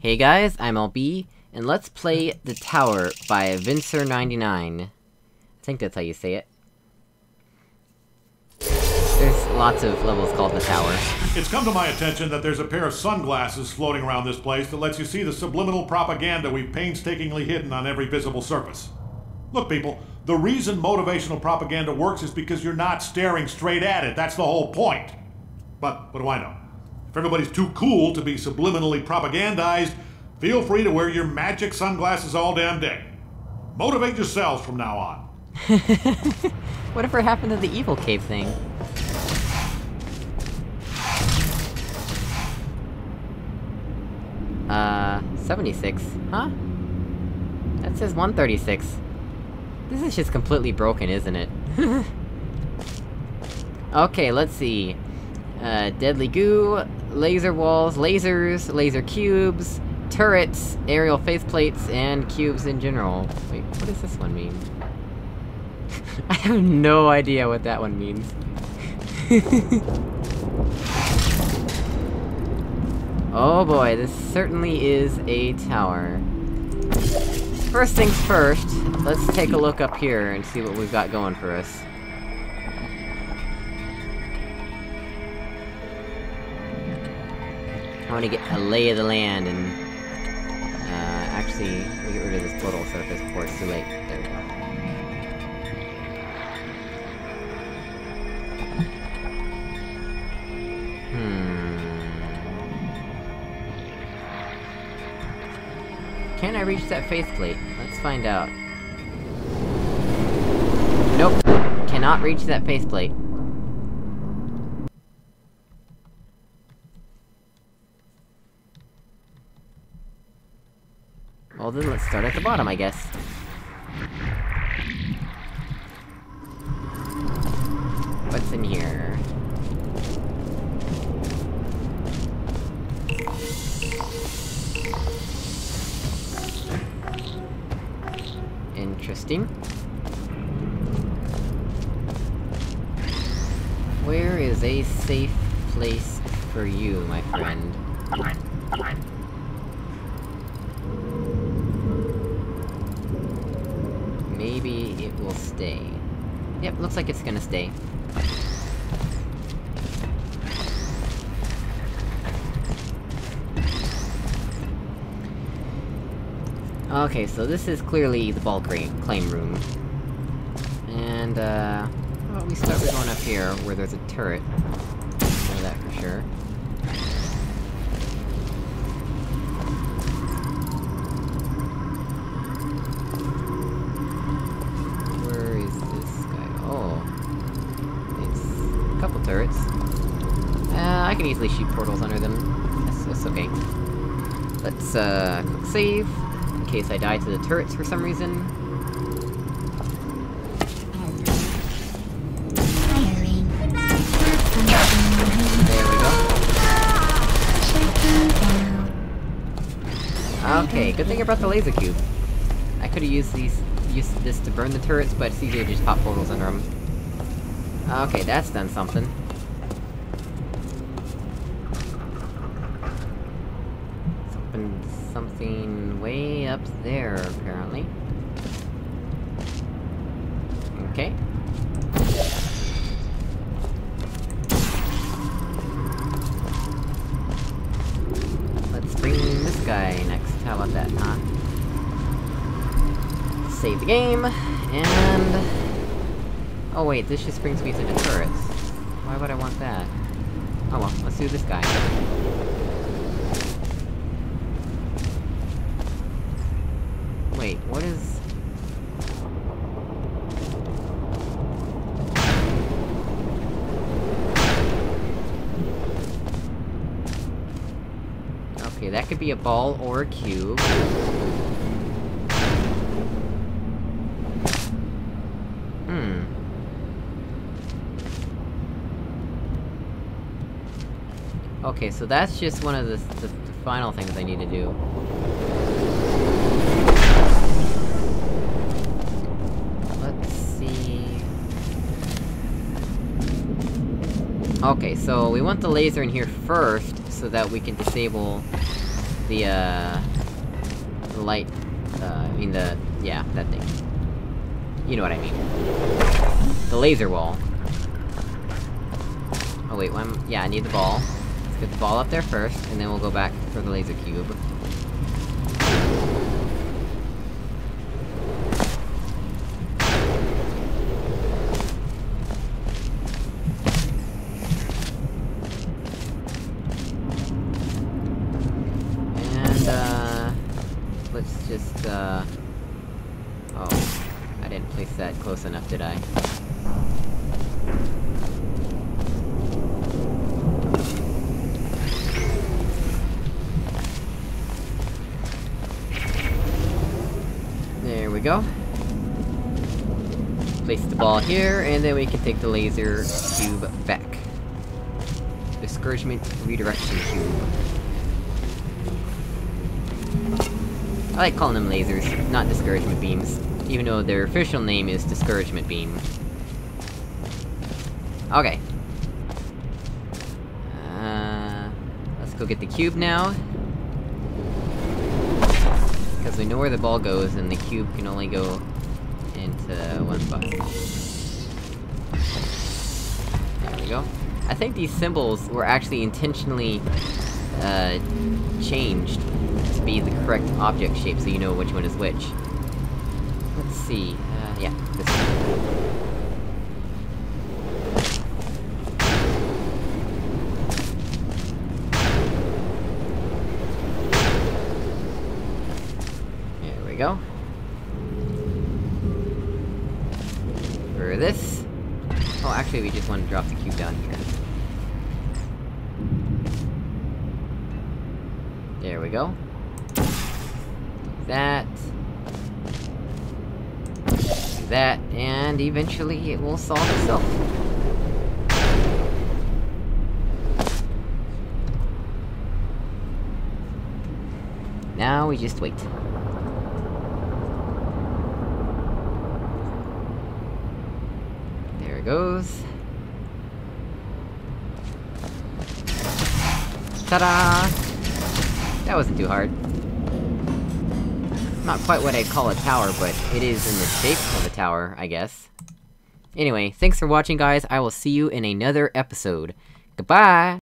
Hey guys, I'm LB, and let's play The Tower by Vincer99. I think that's how you say it. There's lots of levels called The Tower. It's come to my attention that there's a pair of sunglasses floating around this place that lets you see the subliminal propaganda we've painstakingly hidden on every visible surface. Look, people, the reason motivational propaganda works is because you're not staring straight at it. That's the whole point. But what do I know? If everybody's too cool to be subliminally propagandized, feel free to wear your magic sunglasses all damn day. Motivate yourselves from now on. Whatever happened to the evil cave thing? Uh, 76, huh? That says 136. This is just completely broken, isn't it? okay, let's see. Uh, deadly goo, laser walls, lasers, laser cubes, turrets, aerial faith plates, and cubes in general. Wait, what does this one mean? I have no idea what that one means. oh boy, this certainly is a tower. First things first, let's take a look up here and see what we've got going for us. I want to get a lay of the land and... Uh, actually, get rid of this total surface before it's too late. There we go. Hmm... Can I reach that faith plate? Let's find out. Nope. Cannot reach that faith plate. Well then, let's start at the bottom, I guess. What's in here? Interesting. Where is a safe place for you, my friend? Maybe it will stay. Yep, looks like it's gonna stay. Okay, so this is clearly the ball claim, room. And, uh... Well, we start going up here, where there's a turret. Know that for sure. Turrets. Uh, I can easily shoot portals under them. That's, that's okay. Let's, uh, quick save, in case I die to the turrets for some reason. There we go. Okay, good thing I brought the laser cube. I could've used these- used this to burn the turrets, but it's easier to just pop portals under them. Okay, that's done something. Something- something way up there, apparently. Okay. Let's bring this guy next, how about that, huh? Save the game, and... Oh wait, this just brings me to the turrets. Why would I want that? Oh well, let's do this guy. Wait, what is... Okay, that could be a ball or a cube. Hmm. Okay, so that's just one of the, the, the final things I need to do. Let's see... Okay, so we want the laser in here first, so that we can disable the, uh... The light... Uh, I mean the... yeah, that thing. You know what I mean. The laser wall. Oh wait, one- yeah, I need the ball. Get the ball up there first, and then we'll go back for the laser cube. And, uh... Let's just, uh... Oh. I didn't place that close enough, did I? There we go. Place the ball here, and then we can take the laser cube back. Discouragement redirection cube. I like calling them lasers, not discouragement beams. Even though their official name is discouragement beam. Okay. Uh... Let's go get the cube now. We know where the ball goes, and the cube can only go into one spot. There we go. I think these symbols were actually intentionally, uh, changed to be the correct object shape, so you know which one is which. Let's see, uh, yeah, this one. Go. For this... Oh, actually, we just want to drop the cube down here. There we go. That. That, and eventually it will solve itself. Now we just wait. There it goes. Ta-da! That wasn't too hard. Not quite what I'd call a tower, but it is in the shape of a tower, I guess. Anyway, thanks for watching guys, I will see you in another episode. Goodbye!